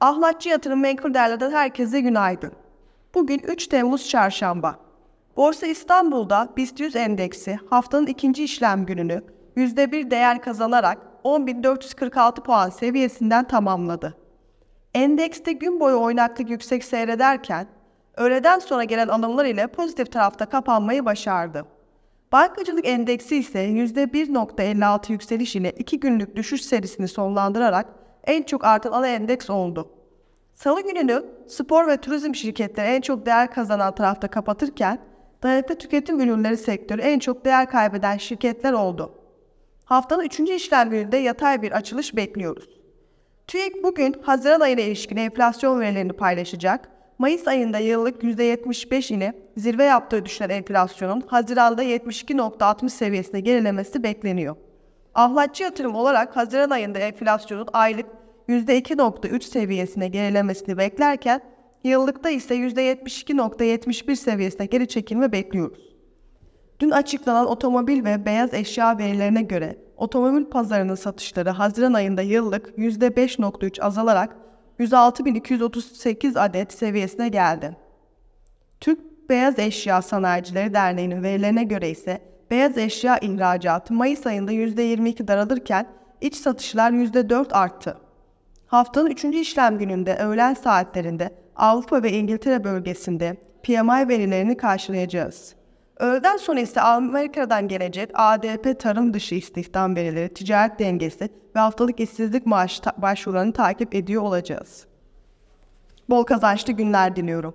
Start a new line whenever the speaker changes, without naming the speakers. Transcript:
Ahlatçı Yatırım Menkul Değerler'den herkese günaydın. Bugün 3 Temmuz Çarşamba. Borsa İstanbul'da BIST 100 endeksi haftanın ikinci işlem gününü %1 değer kazanarak 10.446 puan seviyesinden tamamladı. Endekste gün boyu oynaklık yüksek seyrederken, öğleden sonra gelen alımlar ile pozitif tarafta kapanmayı başardı. Bankacılık endeksi ise %1.56 yükseliş ile 2 günlük düşüş serisini sonlandırarak en çok artan ana endeks oldu. Salı gününü spor ve turizm şirketleri en çok değer kazanan tarafta kapatırken, dayanıklı tüketim ürünleri sektörü en çok değer kaybeden şirketler oldu. Haftanın 3. işlem gününde yatay bir açılış bekliyoruz. TÜİK bugün Haziran ayına ilişkin enflasyon verilerini paylaşacak. Mayıs ayında yıllık %75 ile zirve yaptığı düşünen enflasyonun Haziran'da 72.60 seviyesine gerilemesi bekleniyor. Ahlatçı yatırım olarak Haziran ayında enflasyonun aylık %2.3 seviyesine gerilemesini beklerken yıllıkta ise %72.71 seviyesine geri çekilme bekliyoruz. Dün açıklanan otomobil ve beyaz eşya verilerine göre otomobil pazarının satışları Haziran ayında yıllık %5.3 azalarak 106.238 adet seviyesine geldi. Türk Beyaz Eşya Sanayicileri Derneği'nin verilerine göre ise beyaz eşya ihracatı Mayıs ayında %22 daralırken iç satışlar %4 arttı. Haftanın 3. işlem gününde öğlen saatlerinde Avrupa ve İngiltere bölgesinde PMI verilerini karşılayacağız. Öğleden sonra ise Amerika'dan gelecek ADP tarım dışı istihdam verileri, ticaret dengesi ve haftalık işsizlik maaşı başvurularını takip ediyor olacağız. Bol kazançlı günler diliyorum.